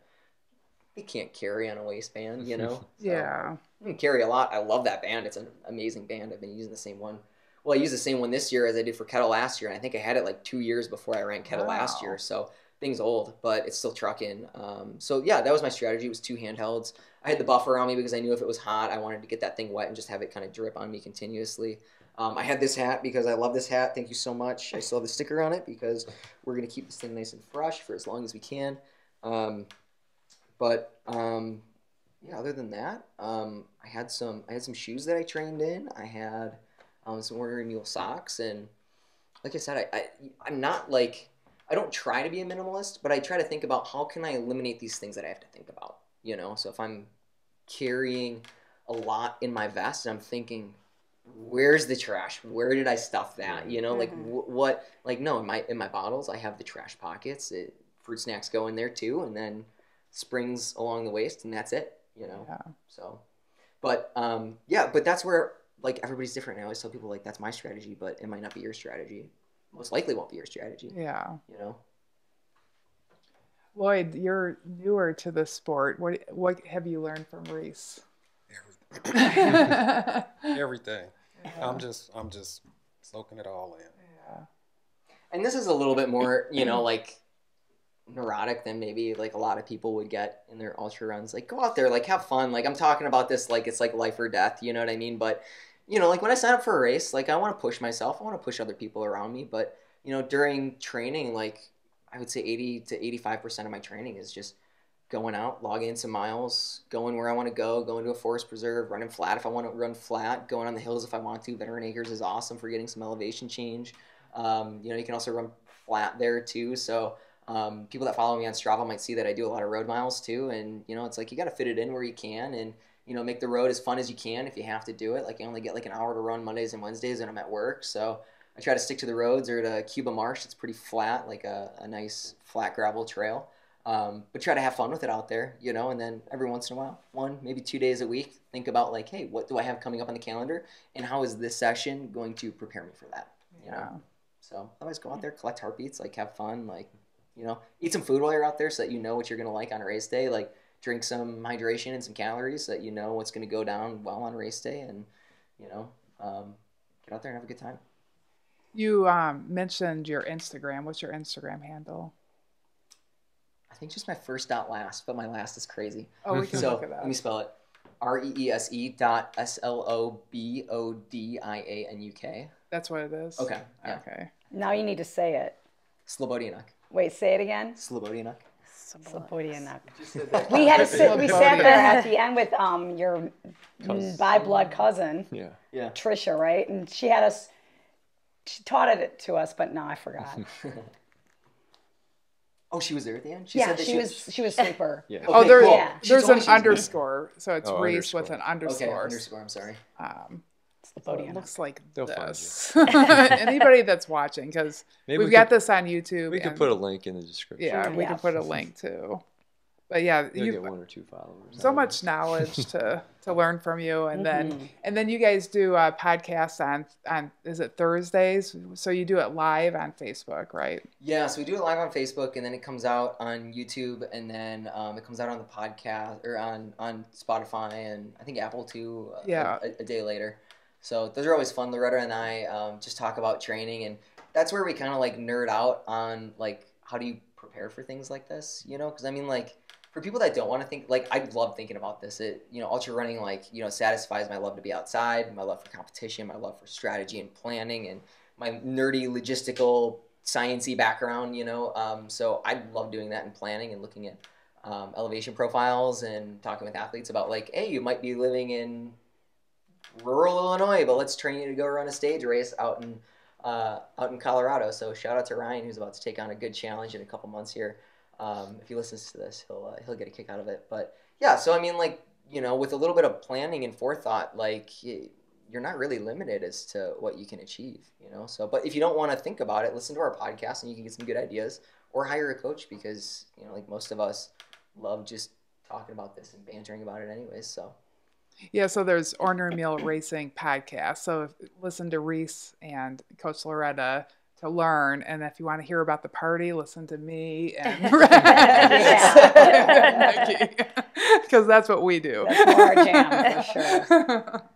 they can't carry on a waistband. You know. So- yeah. I can carry a lot. I love that band. It's an amazing band. I've been using the same one. Well, I used the same one this year as I did for Kettle last year, and I think I had it like two years before I ran Kettle last year. So things old, but it's still trucking. Um, so yeah, that was my strategy. It was two handhelds. I had the buffer on me because I knew if it was hot, I wanted to get that thing wet and just have it kind of drip on me continuously. Um, I had this hat because I love this hat. Thank you so much. I still have the sticker on it because we're gonna keep this thing nice and fresh for as long as we can. Um, but um, yeah, other than that, um, I had some I had some shoes that I trained in. I had um, some Ornery Mule socks, and like I said, I, I I'm not like I don't try to be a minimalist, but I try to think about how can I eliminate these things that I have to think about. You know, so if I'm carrying a lot in my vest, and I'm thinking, where's the trash? Where did I stuff that? You know, like wh- what? Like no, in my in my bottles, I have the trash pockets. It, fruit snacks go in there too, and then springs along the waist, and that's it. You know. Yeah. So, but um, yeah, but that's where like everybody's different. I always tell people like that's my strategy, but it might not be your strategy. Most likely won't be your strategy. Yeah. You know. Lloyd, you're newer to the sport. What what have you learned from Reese? Everything. yeah. Everything. I'm just I'm just soaking it all in. Yeah. And this is a little bit more, you know, like neurotic than maybe like a lot of people would get in their ultra runs. Like go out there, like have fun. Like I'm talking about this like it's like life or death, you know what I mean? But you know, like when I sign up for a race, like I want to push myself. I want to push other people around me, but you know, during training, like I would say 80 to 85% of my training is just going out, logging in some miles, going where I want to go, going to a forest preserve, running flat if I want to run flat, going on the hills if I want to. Veteran Acres is awesome for getting some elevation change. Um, you know, you can also run flat there too. So um, people that follow me on Strava might see that I do a lot of road miles too. And you know, it's like you got to fit it in where you can, and you know, make the road as fun as you can if you have to do it. Like I only get like an hour to run Mondays and Wednesdays, and I'm at work, so I try to stick to the roads or to Cuba Marsh. It's pretty flat, like a, a nice flat gravel trail. Um, but try to have fun with it out there, you know, and then every once in a while, one, maybe two days a week, think about like, hey, what do I have coming up on the calendar? And how is this session going to prepare me for that? You know? Yeah. So otherwise go out there, collect heartbeats, like have fun, like, you know, eat some food while you're out there so that you know what you're gonna like on race day. Like drink some hydration and some calories so that you know what's gonna go down well on race day and, you know, um, get out there and have a good time. You um, mentioned your Instagram. What's your Instagram handle? I think just my first dot last, but my last is crazy. Oh, we can so look it up. let me spell it. R e e s e dot s l o b o d i a n u k. That's what it is. Okay, yeah. Okay. Now you need to say it. Slobodianuk. Wait, say it again. Slobodianuk. Slobodianuk. We had to sit. We sat there at the end with um your Cousin. by blood cousin Yeah. Yeah. Trisha, right? And she had us. She taught it to us, but no, I forgot. Oh, she was there at the end. She yeah, said that she was. She was super. Yeah. Oh, Okay, there, cool. Yeah. There's an she was me. underscore, so it's Oh, Reese with an underscore. an Okay, underscore. underscore. I'm sorry. Um, so Slobodianuk. it looks like They'll this. Anybody that's watching, because Maybe we've we got could- this on YouTube. We could and- put a link in the description. yeah, we Yeah. can put a link too. But yeah, You'll get one or two followers. so much knowledge to to learn from you, and Mm-hmm. then and then you guys do a podcast on on is it Thursdays? So you do it live on Facebook, right? Yeah, so we do it live on Facebook, and then it comes out on YouTube, and then um, it comes out on the podcast or on on Spotify, and I think Apple too. uh, Yeah. a, a day later. So those are always fun. Loretta and I um, just talk about training, and that's where we kind of like nerd out on like how do you prepare for things like this, you know? Because I mean, like for people that don't want to think, like I love thinking about this. It you know, ultra running like you know satisfies my love to be outside, my love for competition, my love for strategy and planning, and my nerdy logistical sciency background, you know. Um, so I love doing that and planning and looking at um, elevation profiles and talking with athletes about like, hey, you might be living in rural Illinois, but let's train you to go run a stage race out in uh, out in Colorado. So shout out to Ryan who's about to take on a good challenge in a couple months here. Um, if he listens to this, he'll uh, he'll get a kick out of it. But yeah, so I mean, like you know, with a little bit of planning and forethought, like you're not really limited as to what you can achieve. You know, so but if you don't want to think about it, listen to our podcast and you can get some good ideas, or hire a coach because you know, like most of us love just talking about this and bantering about it anyways. So. Yeah, so there's Ornery Mule Racing podcast. So listen to Reese and Coach Loretta to learn, and if you want to hear about the party, listen to me and because that's what we do. That's our jam for sure.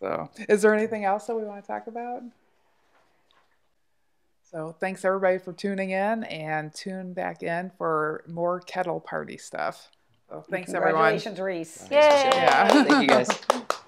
So, is there anything else that we want to talk about? So, thanks everybody for tuning in and tune back in for more kettle party stuff. Thanks, everyone. Congratulations, Reese. Yay. Yeah. Thank you, guys.